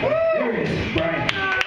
There he Brian.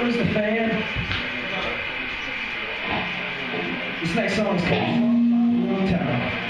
Where's the fan? This next song is called Town.